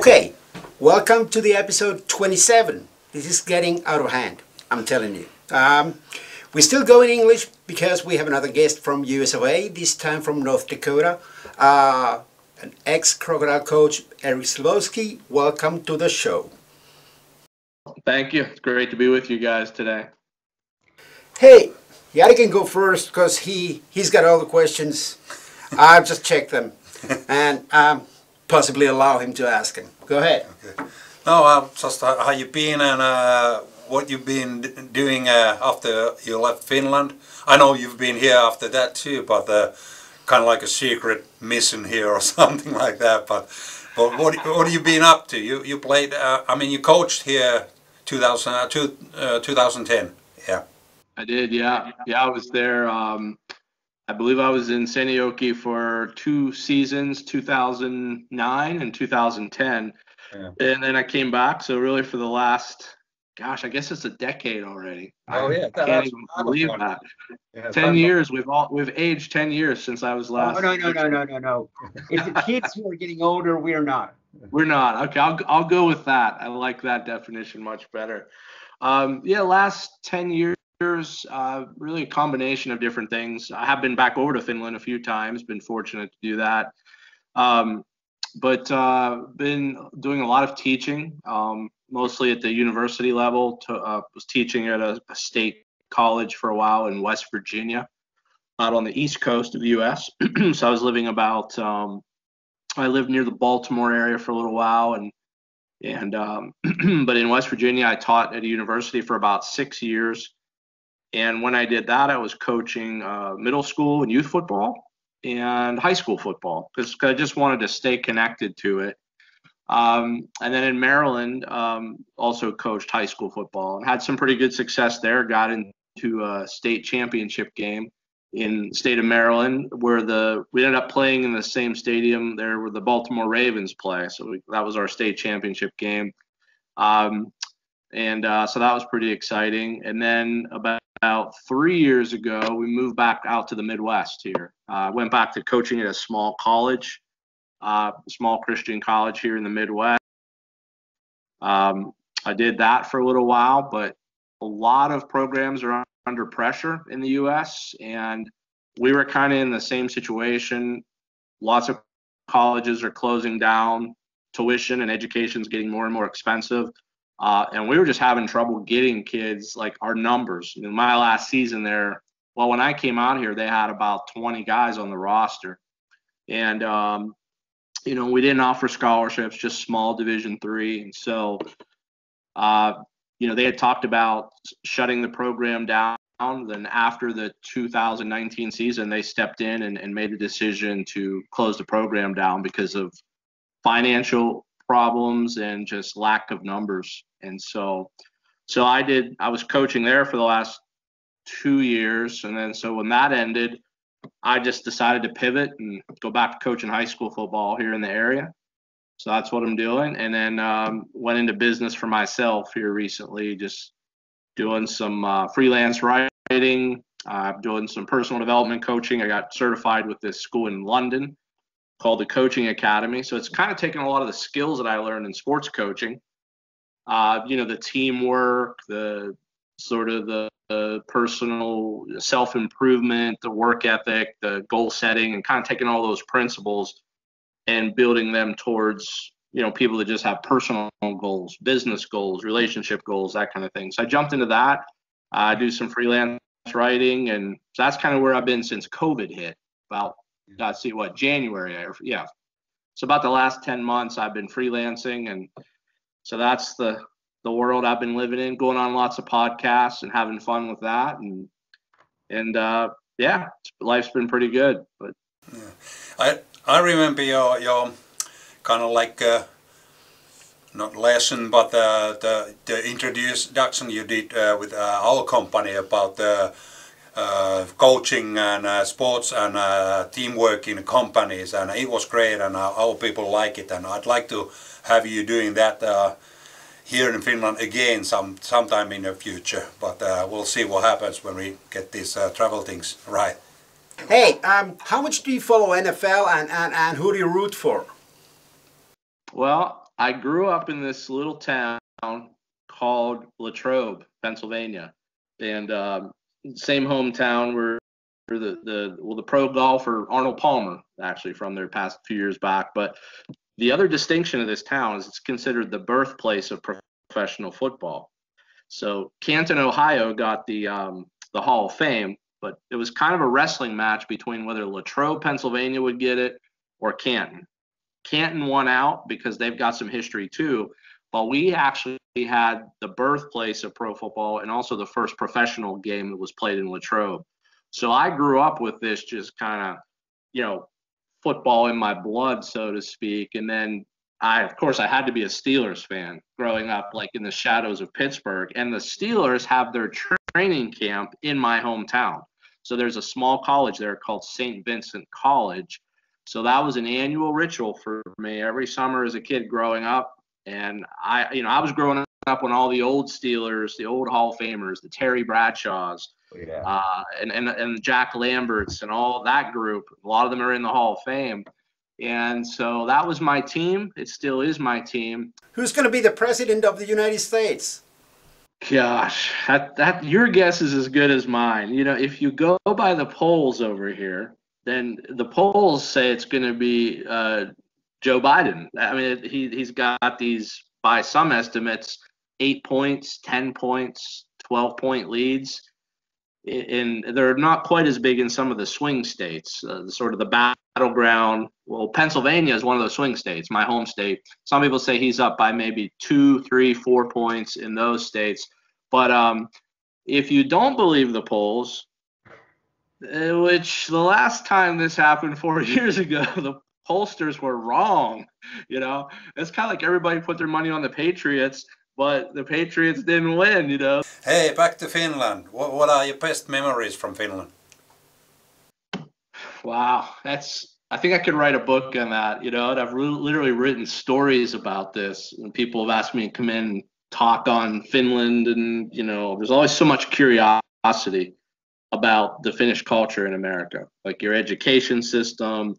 Okay, welcome to the episode 27. This is getting out of hand, I'm telling you. Um, we still go in English because we have another guest from US of A, this time from North Dakota. Uh, an ex-crocodile coach, Eric Slavoski. Welcome to the show. Thank you. It's great to be with you guys today. Hey, Yari can go first because he, he's got all the questions. I've just checked them and um, possibly allow him to ask him. Go ahead. Okay. No, uh, just uh, how you been and uh, what you've been doing uh, after you left Finland. I know you've been here after that too, but uh, kind of like a secret mission here or something like that. But but what what have you been up to? You you played. Uh, I mean, you coached here 2000, uh, two, uh, 2010. Yeah. I did. Yeah. Yeah. I was there. Um, I believe I was in San Seinäjoki for two seasons, 2009 and 2010. Yeah. And then I came back. So really for the last gosh, I guess it's a decade already. Oh yeah, I can't even believe that. Yeah, ten years. We've all we've aged ten years since I was last. Oh, no, no, no, no, no, no. It's the kids who are getting older. We're not. We're not. Okay, I'll I'll go with that. I like that definition much better. Um, yeah, last ten years. Uh, really a combination of different things. I have been back over to Finland a few times. Been fortunate to do that. Um, but uh, been doing a lot of teaching. Um, mostly at the university level. To, uh, was teaching at a, a, state college for a while in West Virginia, out on the east coast of the U.S. so I was living about. Um, I lived near the Baltimore area for a little while, and and um, but in West Virginia, I taught at a university for about six years. And when I did that, I was coaching uh, middle school and youth football and high school football because I just wanted to stay connected to it um, and then in Maryland, um, also coached high school football and had some pretty good success there. Got into a state championship game in state of Maryland, where the we ended up playing in the same stadium there where the Baltimore Ravens play. So we, that was our state championship game, um, and uh, so that was pretty exciting. And then about, about three years ago, we moved back out to the Midwest here. Uh, went back to coaching at a small college uh, small Christian college here in the Midwest. Um, I did that for a little while, but a lot of programs are under pressure in the U.S. and we were kind of in the same situation. Lots of colleges are closing down, tuition and education is getting more and more expensive. Uh, and we were just having trouble getting kids like our numbers. In my last season there, well, when I came out here, they had about 20 guys on the roster, and um, you know, we didn't offer scholarships, just small Division three, and so, uh, you know, they had talked about shutting the program down. Then after the 2019 season, they stepped in and, and made a decision to close the program down because of financial problems and just lack of numbers. And so, so I did. I was coaching there for the last two years, and then so when that ended, I just decided to pivot and go back to coaching high school football here in the area. So that's what I'm doing. And then um, went into business for myself here recently, just doing some uh, freelance writing, uh, doing some personal development coaching. I got certified with this school in London called the Coaching Academy. So it's kind of taken a lot of the skills that I learned in sports coaching, uh, you know, the teamwork, the sort of the, the personal self improvement, the work ethic, the goal setting, and kind of taking all those principles and building them towards you know people that just have personal goals, business goals, relationship goals, that kind of thing. So I jumped into that. I do some freelance writing, and that's kind of where I've been since COVID hit. About let's see what January, yeah. So about the last ten months, I've been freelancing, and so that's the the world I've been living in, going on lots of podcasts and having fun with that, and and uh, yeah, life's been pretty good. But yeah. I I remember your your kind of like uh, not lesson, but uh, the the introduction you did uh, with uh, our company about the. Uh, coaching and uh, sports and uh, teamwork in companies and it was great and uh, our people like it and I'd like to have you doing that uh, here in Finland again some sometime in the future. But uh, we'll see what happens when we get these uh, travel things right. Hey, um, how much do you follow NFL and, and, and who do you root for? Well, I grew up in this little town called Latrobe, Pennsylvania, and um, same hometown where the the well the pro golfer Arnold Palmer actually from their past few years back. But the other distinction of this town is it's considered the birthplace of professional football. So Canton, Ohio, got the um, the Hall of Fame, but it was kind of a wrestling match between whether Latrobe, Pennsylvania, would get it or Canton. Canton won out because they've got some history too. But we actually had the birthplace of pro football and also the first professional game that was played in Latrobe. So I grew up with this just kind of, you know, football in my blood, so to speak. And then I, of course, I had to be a Steelers fan growing up, like in the shadows of Pittsburgh. And the Steelers have their training camp in my hometown. So there's a small college there called St. Vincent College. So that was an annual ritual for me every summer as a kid growing up. And I, you know, I was growing up when all the old Steelers, the old Hall of Famers, the Terry Bradshaws, oh, yeah. uh, and, and and Jack Lamberts, and all that group. A lot of them are in the Hall of Fame. And so that was my team. It still is my team. Who's going to be the president of the United States? Gosh, that, that your guess is as good as mine. You know, if you go by the polls over here, then the polls say it's going to be uh, Joe Biden. I mean, he he's got these by some estimates eight points, ten points, twelve point leads and they're not quite as big in some of the swing states, uh, sort of the battleground. Well, Pennsylvania is one of those swing states, my home state. Some people say he's up by maybe two, three, four points in those states. But um, if you don't believe the polls, uh, which the last time this happened four years ago, the pollsters were wrong. You know, it's kind of like everybody put their money on the Patriots but the Patriots didn't win, you know. Hey, back to Finland. What, what are your best memories from Finland? Wow, that's. I think I could write a book on that. You know, and I've literally written stories about this, and people have asked me to come in and talk on Finland, and you know, there's always so much curiosity about the Finnish culture in America, like your education system,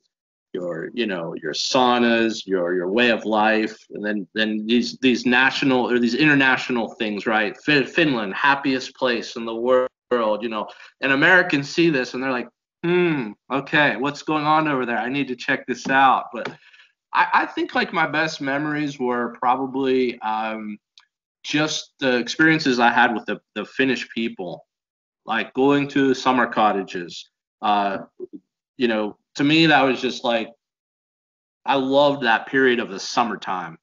your you know your saunas your your way of life and then then these these national or these international things right? Finland happiest place in the world you know. And americans see this and they're like hmm okay what's going on over there? I need to check this out. But i, I think like my best memories were probably um, just the experiences i had with the, the finnish people like going to summer cottages uh, you know to me that was just like I loved that period of the summertime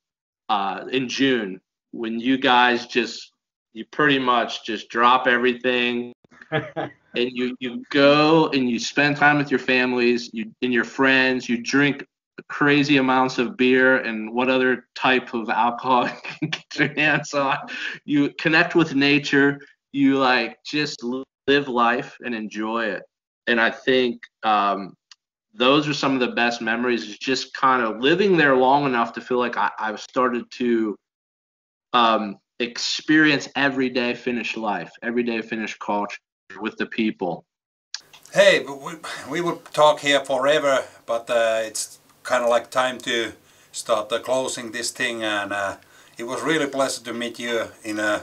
uh, in June when you guys just you pretty much just drop everything and you you go and you spend time with your families, you and your friends, you drink crazy amounts of beer and what other type of alcohol you can get your hands on. You connect with nature, you like just live life and enjoy it. And I think um, those are some of the best memories is just kind of living there long enough to feel like I, have started to um, experience everyday Finnish life, everyday Finnish culture with the people. Hey, we, we would talk here forever, but uh, it's kind of like time to start uh, closing this thing and uh, it was really pleasant to meet you in a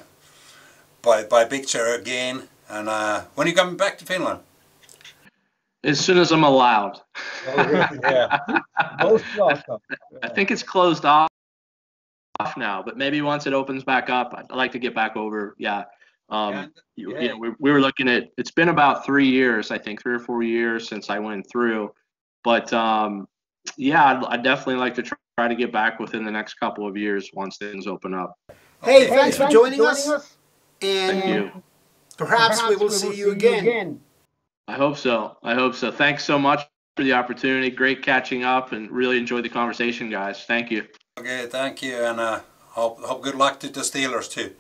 by, by picture again and uh, when are you coming back to Finland? As soon as I'm allowed. Oh, yeah. Most welcome. I think it's closed off off now, but maybe once it opens back up, I'd like to get back over. Yeah. Um, yeah. You, you, know, we, we were looking at, it's been about three years, I think three or four years since I went through, but um, yeah, I'd, I'd, definitely like to try, try, to get back within the next couple of years once things open up. Hey, hey thanks, for joining, joining us. us. And Thank you. Perhaps, perhaps we will, we will see, you again. again. I hope so. I hope so. Thanks so much for the opportunity. Great catching up and really enjoyed the conversation, guys. Thank you. Okay, thank you, and uh, hope, hope good luck to the Steelers too.